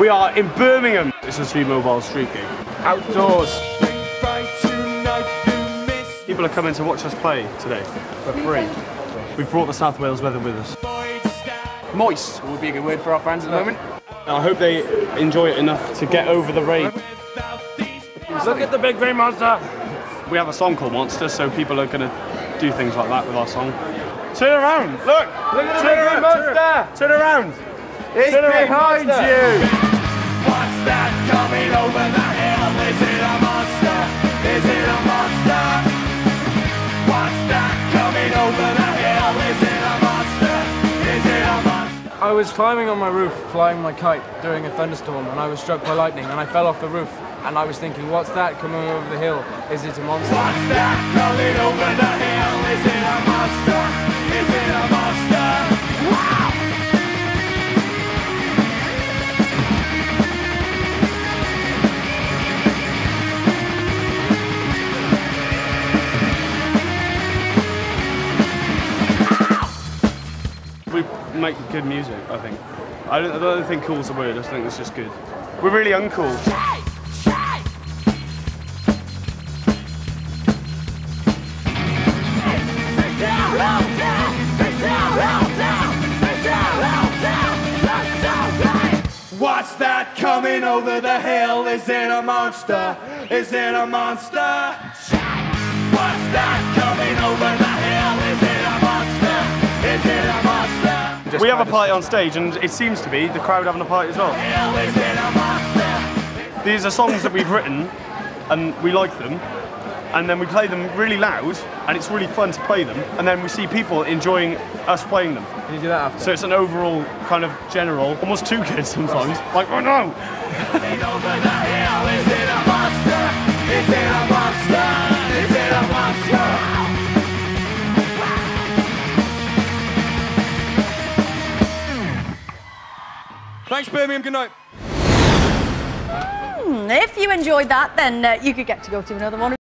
We are in Birmingham. It's a T-Mobile street gig. Outdoors. People are coming to watch us play today for free. We've brought the South Wales weather with us. Moist would be a good word for our fans at the moment. I hope they enjoy it enough to get over the rain. Look at the big green monster. We have a song called Monster, so people are going to do things like that with our song. Turn around, look! Look at the big green monster! Turn around! It's Turn behind you! What's that coming over the hill? Is it a monster? Is it a monster? What's that coming over the hill? Is it a monster? Is it a monster? I was climbing on my roof, flying my kite during a thunderstorm, and I was struck by lightning, and I fell off the roof. And I was thinking, what's that coming over the hill? Is it a monster? What's that coming over the hill? Is it a monster? Is it a make good music, I think. I don't, I don't think cool's the word, I think it's just good. We're really uncool. What's that coming over the hill? Is it a monster? Is it a monster? What's that coming over the We have a party on stage, and it seems to be the crowd having a party as well. Hill, is it a monster? These are songs that we've written, and we like them, and then we play them really loud, and it's really fun to play them, and then we see people enjoying us playing them. Can you do that after? So it's an overall kind of general, almost too good sometimes. Like, oh no! Thanks, Birmingham. Good night. If you enjoyed that, then uh, you could get to go to another one.